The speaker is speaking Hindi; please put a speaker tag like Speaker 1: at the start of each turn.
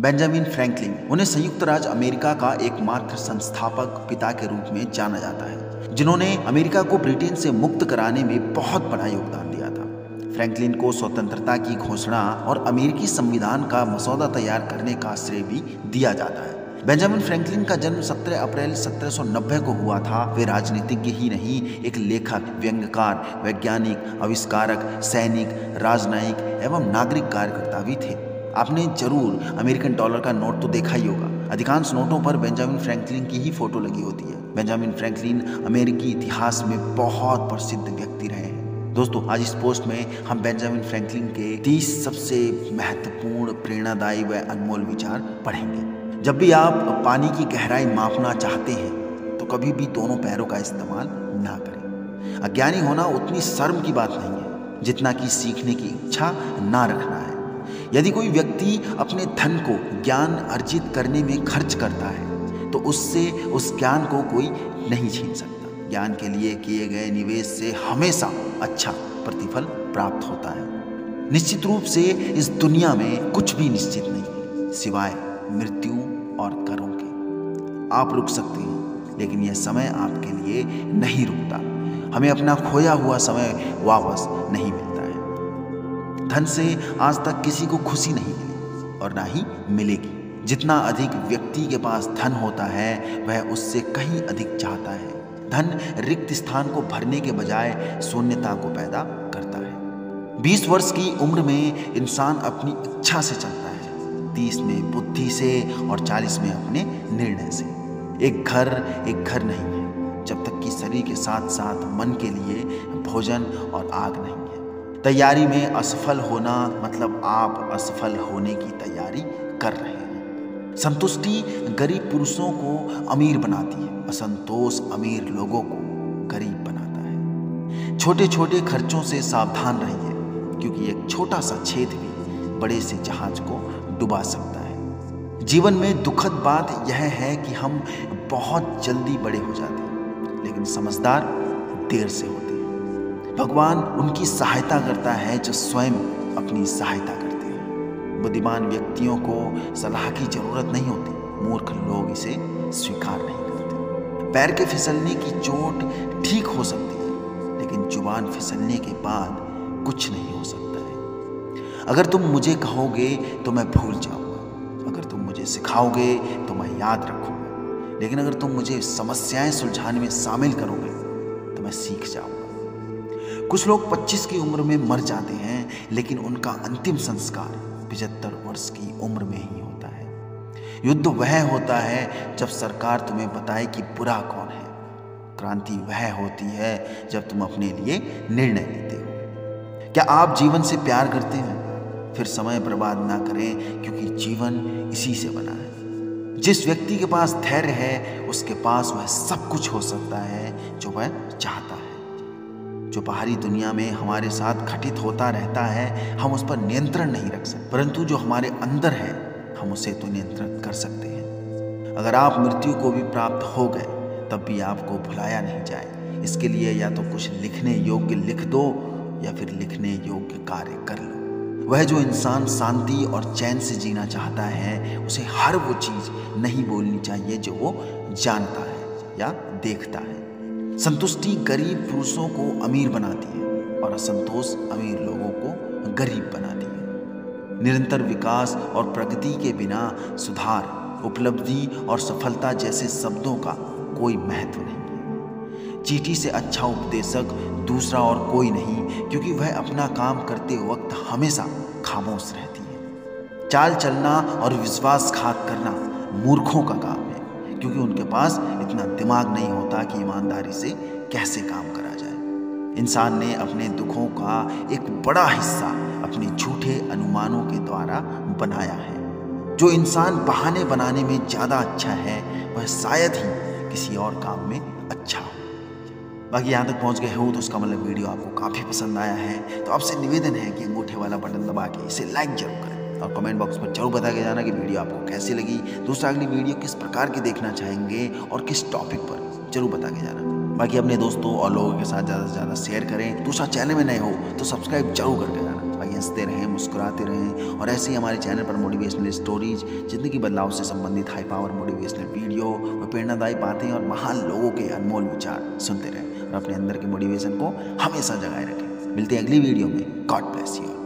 Speaker 1: बेंजामिन फ्रैंकलिन, उन्हें संयुक्त राज्य अमेरिका का एकमात्र संस्थापक पिता के रूप में जाना जाता है, जिन्होंने अमेरिका को ब्रिटेन से मुक्त कराने में बहुत बड़ा योगदान दिया था। फ्रैंकलिन को स्वतंत्रता की घोषणा और अमेरिकी संविधान का मसौदा तैयार करने का श्रेय भी दिया जाता है। बेंजामिन फ्रैंकलिन का जन्म 17 अप्रैल 1790 को हुआ था। वे राजनीतिज्ञ ही नहीं, एक लेखक, व्यंग्यकार, वैज्ञानिक, आविष्कारक, सैनिक, राजनयिक एवं नागरिक कार्यकर्ता भी थे। आपने ज़रूर अमेरिकन डॉलर का नोट तो देखा ही होगा। अधिकांश नोटों पर बेंजामिन फ्रैंकलिन की ही फ़ोटो लगी होती है। बेंजामिन फ्रैंकलिन अमेरिकी इतिहास में बहुत प्रसिद्ध व्यक्ति रहे हैं। दोस्तों, आज इस पोस्ट में हम बेंजामिन फ्रैंकलिन के 30 सबसे महत्वपूर्ण, प्रेरणादायी व अनमोल विचार पढ़ेंगे। जब भी आप पानी की गहराई मापना चाहते हैं तो कभी भी दोनों पैरों का इस्तेमाल ना करें। अज्ञानी होना उतनी शर्म की बात नहीं है, जितना कि सीखने की इच्छा ना रखना है। यदि कोई व्यक्ति अपने धन को ज्ञान अर्जित करने में खर्च करता है तो उससे उस ज्ञान को कोई नहीं छीन सकता। ज्ञान के लिए किए गए निवेश से हमेशा अच्छा प्रतिफल प्राप्त होता है। निश्चित रूप से इस दुनिया में कुछ भी निश्चित नहीं है सिवाय मृत्यु और करों के। आप रुक सकते हैं, लेकिन यह समय आपके लिए नहीं रुकता। हमें अपना खोया हुआ समय वापस नहीं मिलता। धन से आज तक किसी को खुशी नहीं मिली और ना ही मिलेगी। जितना अधिक व्यक्ति के पास धन होता है, वह उससे कहीं अधिक चाहता है। धन रिक्त स्थान को भरने के बजाय शून्यता को पैदा करता है। 20 वर्ष की उम्र में इंसान अपनी इच्छा से चलता है। तीस में बुद्धि से और चालीस में अपने निर्णय से। एक घर एक घर नहीं है, जब तक कि शरीर के साथ साथ मन के लिए भोजन और आग नहीं। तैयारी में असफल होना मतलब आप असफल होने की तैयारी कर रहे हैं। संतुष्टि गरीब पुरुषों को अमीर बनाती है, असंतोष अमीर लोगों को गरीब बनाता है। छोटे छोटे खर्चों से सावधान रहिए, क्योंकि एक छोटा सा छेद भी बड़े से जहाज़ को डुबा सकता है। जीवन में दुखद बात यह है कि हम बहुत जल्दी बड़े हो जाते हैं, लेकिन समझदार देर से होते भगवान उनकी सहायता करता है जो स्वयं अपनी सहायता करते हैं। बुद्धिमान व्यक्तियों को सलाह की ज़रूरत नहीं होती। मूर्ख लोग इसे स्वीकार नहीं करते। पैर के फिसलने की चोट ठीक हो सकती है, लेकिन ज़ुबान फिसलने के बाद कुछ नहीं हो सकता है। अगर तुम मुझे कहोगे तो मैं भूल जाऊँगा। अगर तुम मुझे सिखाओगे तो मैं याद रखूँगा। लेकिन अगर तुम मुझे समस्याएँ सुलझाने में शामिल करोगे तो मैं सीख जाऊँगा। कुछ लोग 25 की उम्र में मर जाते हैं, लेकिन उनका अंतिम संस्कार पिछहत्तर वर्ष की उम्र में ही होता है। युद्ध वह होता है जब सरकार तुम्हें बताए कि बुरा कौन है। क्रांति वह होती है जब तुम अपने लिए निर्णय लेते हो। क्या आप जीवन से प्यार करते हैं? फिर समय बर्बाद ना करें, क्योंकि जीवन इसी से बना है। जिस व्यक्ति के पास धैर्य है, उसके पास वह सब कुछ हो सकता है जो वह चाहता है। जो बाहरी दुनिया में हमारे साथ घटित होता रहता है, हम उस पर नियंत्रण नहीं रख सकते। परंतु जो हमारे अंदर है, हम उसे तो नियंत्रित कर सकते हैं। अगर आप मृत्यु को भी प्राप्त हो गए, तब भी आपको भुलाया नहीं जाए। इसके लिए या तो कुछ लिखने योग्य लिख दो, या फिर लिखने योग्य कार्य कर लो। वह जो इंसान शांति और चैन से जीना चाहता है, उसे हर वो चीज़ नहीं बोलनी चाहिए जो वो जानता है या देखता है। संतुष्टि गरीब पुरुषों को अमीर बनाती है और असंतोष अमीर लोगों को गरीब बनाती है। निरंतर विकास और प्रगति के बिना सुधार, उपलब्धि और सफलता जैसे शब्दों का कोई महत्व नहीं है। चीटी से अच्छा उपदेशक दूसरा और कोई नहीं, क्योंकि वह अपना काम करते वक्त हमेशा खामोश रहती है। चाल चलना और विश्वासघात करना मूर्खों का काम क्योंकि उनके पास इतना दिमाग नहीं होता कि ईमानदारी से कैसे काम करा जाए। इंसान ने अपने दुखों का एक बड़ा हिस्सा अपने झूठे अनुमानों के द्वारा बनाया है। जो इंसान बहाने बनाने में ज़्यादा अच्छा है, वह शायद ही किसी और काम में अच्छा हो। बाकी यहाँ तक पहुँच गए हो तो उसका मतलब वीडियो आपको काफ़ी पसंद आया है। तो आपसे निवेदन है कि अंगूठे वाला बटन दबा के इसे लाइक ज़रूर करें। और कमेंट बॉक्स में ज़रूर बता के जाना कि वीडियो आपको कैसी लगी। दूसरा अगली वीडियो किस प्रकार की देखना चाहेंगे और किस टॉपिक पर ज़रूर बता के जाना। बाकी अपने दोस्तों और लोगों के साथ ज़्यादा से ज़्यादा शेयर करें। दूसरा चैनल में नए हो तो सब्सक्राइब ज़रूर करके जाना। बाकी हँसते रहें, मुस्कुराते रहें और ऐसे ही हमारे चैनल पर मोटिवेशनल स्टोरीज ज़िंदगी बदलाव से संबंधित हाई पावर मोटिवेशनल वीडियो और प्रेरणादायी बातें और महान लोगों के अनमोल विचार सुनते रहें और अपने अंदर के मोटिवेशन को हमेशा जगाए रखें। मिलते हैं अगली वीडियो में। God bless you